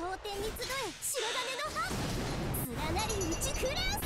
頂点に集え白金の葉。連なり打ち食らう